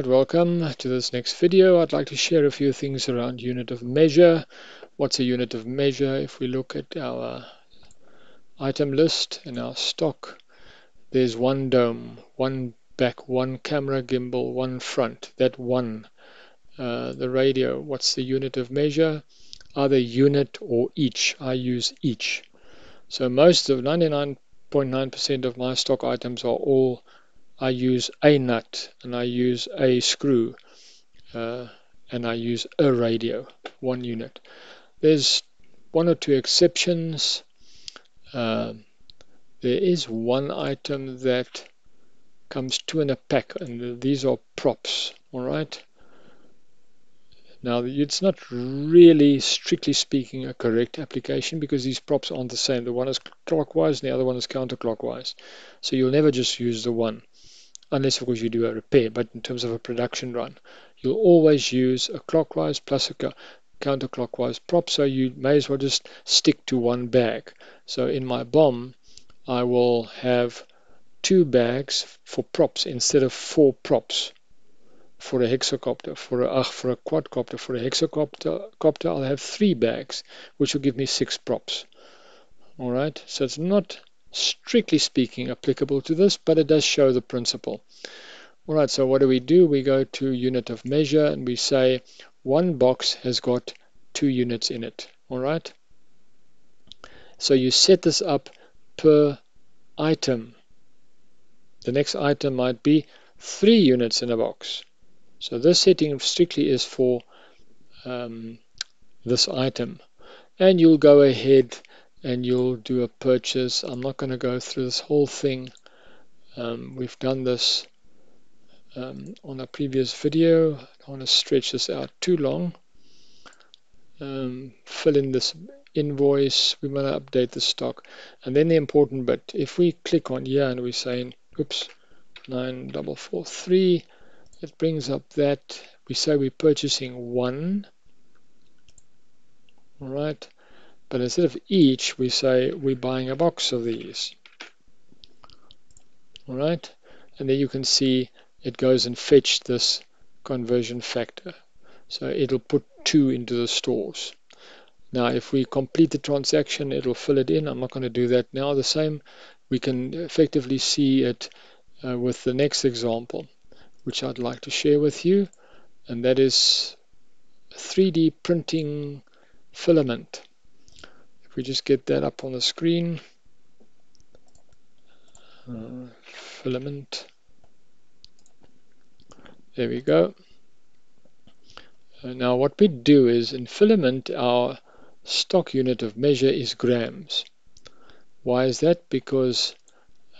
Quite welcome to this next video. I'd like to share a few things around unit of measure. What's a unit of measure? If we look at our item list and our stock, there's one dome, one back, one camera gimbal, one front, that one. Uh, the radio, what's the unit of measure? Either unit or each. I use each. So most of 99.9% of my stock items are all I use a nut and I use a screw uh, and I use a radio, one unit. There's one or two exceptions. Uh, there is one item that comes two in a pack and these are props, all right? Now, it's not really, strictly speaking, a correct application because these props aren't the same. The one is clockwise and the other one is counterclockwise. So you'll never just use the one unless of course you do a repair but in terms of a production run you'll always use a clockwise plus a counterclockwise prop so you may as well just stick to one bag. So in my bomb I will have two bags for props instead of four props for a hexacopter. For a uh, for a quadcopter for a hexacopter copter I'll have three bags which will give me six props. All right? So it's not strictly speaking applicable to this, but it does show the principle. All right, so what do we do? We go to unit of measure and we say one box has got two units in it. All right. So you set this up per item. The next item might be three units in a box. So this setting strictly is for um, this item. And you'll go ahead and you'll do a purchase. I'm not going to go through this whole thing. Um, we've done this um, on a previous video. I don't want to stretch this out too long. Um, fill in this invoice. We want to update the stock. And then the important bit, if we click on here and we're saying, oops, 9443, it brings up that we say we're purchasing one. All right. But instead of each, we say we're buying a box of these. All right, and then you can see it goes and fetch this conversion factor. So it'll put two into the stores. Now, if we complete the transaction, it'll fill it in. I'm not going to do that now. The same, we can effectively see it uh, with the next example, which I'd like to share with you, and that is 3D printing filament. If we just get that up on the screen, uh, filament, there we go. Uh, now what we do is in filament our stock unit of measure is grams. Why is that? Because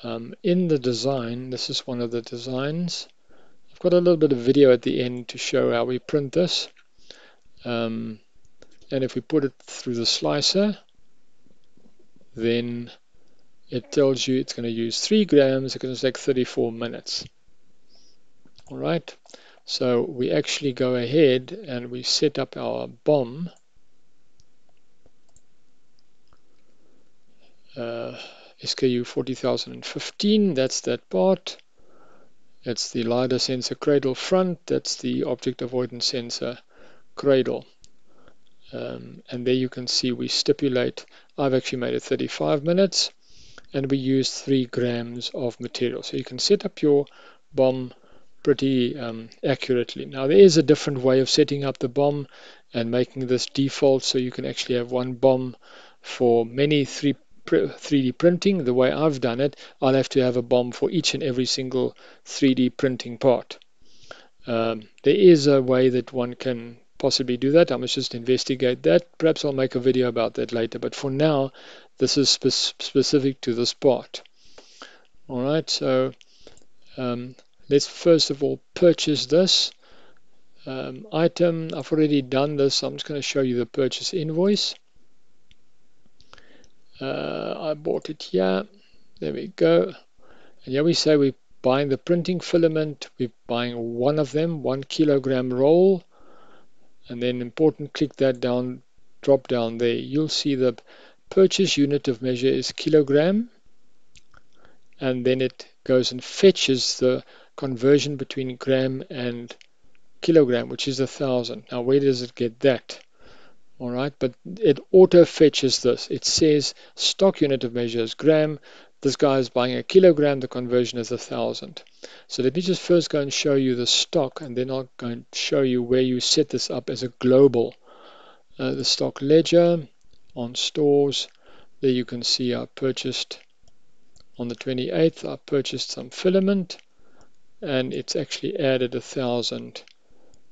um, in the design, this is one of the designs, I've got a little bit of video at the end to show how we print this. Um, and if we put it through the slicer, then it tells you it's going to use 3 grams, it's going to take 34 minutes. All right, so we actually go ahead and we set up our bomb. Uh, SKU 40015, that's that part. That's the LiDAR sensor cradle front, that's the object avoidance sensor cradle. Um, and there you can see we stipulate, I've actually made it 35 minutes, and we use 3 grams of material. So you can set up your bomb pretty um, accurately. Now there is a different way of setting up the bomb and making this default so you can actually have one bomb for many 3 3D printing. The way I've done it, I'll have to have a bomb for each and every single 3D printing part. Um, there is a way that one can possibly do that. I must just investigate that. Perhaps I'll make a video about that later. But for now, this is spe specific to this part. All right, so um, let's first of all purchase this um, item. I've already done this. I'm just going to show you the purchase invoice. Uh, I bought it here. There we go. And here we say we're buying the printing filament. We're buying one of them, one kilogram roll and then important click that down drop down there you'll see the purchase unit of measure is kilogram and then it goes and fetches the conversion between gram and kilogram, which is a thousand. Now, where does it get that? All right, but it auto fetches this. It says stock unit of measure is gram. This guy is buying a kilogram. The conversion is a thousand. So let me just first go and show you the stock, and then I'll go and show you where you set this up as a global. Uh, the stock ledger on stores. There you can see I purchased on the 28th. I purchased some filament, and it's actually added a thousand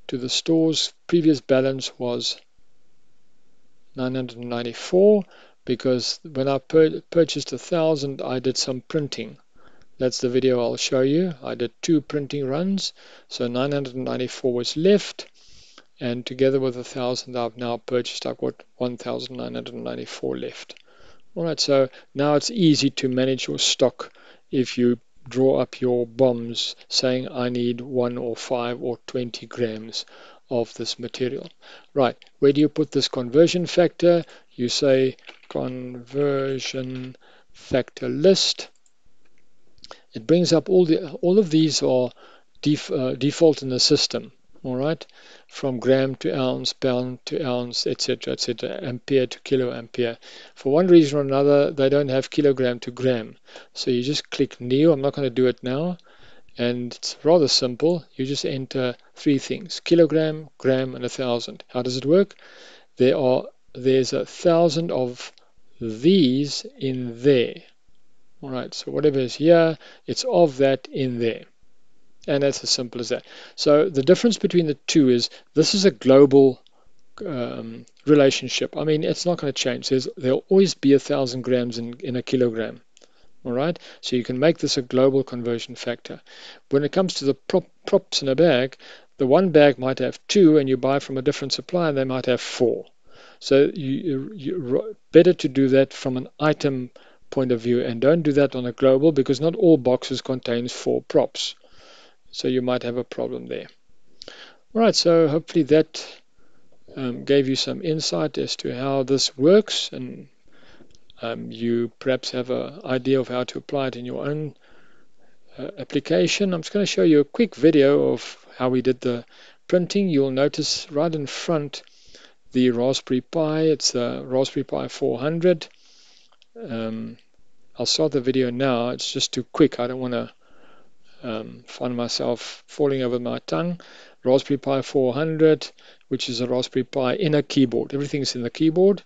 to the store's previous balance was 994 because when I pur purchased a thousand I did some printing that's the video I'll show you I did two printing runs so 994 was left and together with a thousand I've now purchased I've got 1994 left alright so now it's easy to manage your stock if you draw up your bombs saying I need one or five or 20 grams of this material. Right, where do you put this conversion factor? You say conversion factor list. It brings up all the all of these are def, uh, default in the system all right? From gram to ounce pound to ounce etc etc ampere to kilo ampere for one reason or another they don't have kilogram to gram. So you just click new i'm not going to do it now. And it's rather simple. You just enter three things kilogram gram and a thousand. How does it work? There are there's a thousand of these in there all right so whatever is here it's of that in there and that's as simple as that. So the difference between the two is this is a global um, relationship. I mean, it's not going to change. There's, there'll always be a thousand grams in, in a kilogram. All right, so you can make this a global conversion factor. When it comes to the prop, props in a bag, the one bag might have two, and you buy from a different supplier, they might have four. So you, you better to do that from an item point of view, and don't do that on a global because not all boxes contains four props. So you might have a problem there. All right, so hopefully that um, gave you some insight as to how this works and um, you perhaps have an idea of how to apply it in your own uh, application. I'm just going to show you a quick video of how we did the printing. You'll notice right in front the Raspberry Pi. It's a Raspberry Pi 400. Um, I'll start the video now. It's just too quick. I don't want to um, find myself falling over my tongue. Raspberry Pi 400, which is a Raspberry Pi in a keyboard. Everything's in the keyboard,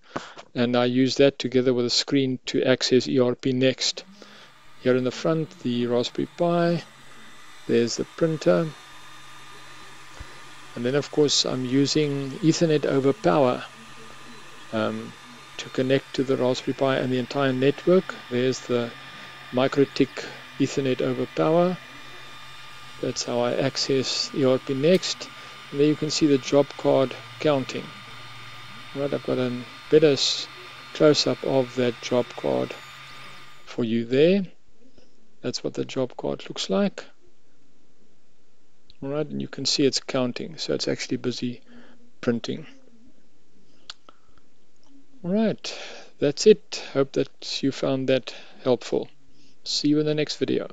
and I use that together with a screen to access ERP Next. Here in the front, the Raspberry Pi. There's the printer. And then, of course, I'm using Ethernet over power um, to connect to the Raspberry Pi and the entire network. There's the MikroTik Ethernet over power. That's how I access ERP Next. And there you can see the job card counting. Right, I've got a better close-up of that job card for you there. That's what the job card looks like. Alright, and you can see it's counting, so it's actually busy printing. Alright, that's it. Hope that you found that helpful. See you in the next video.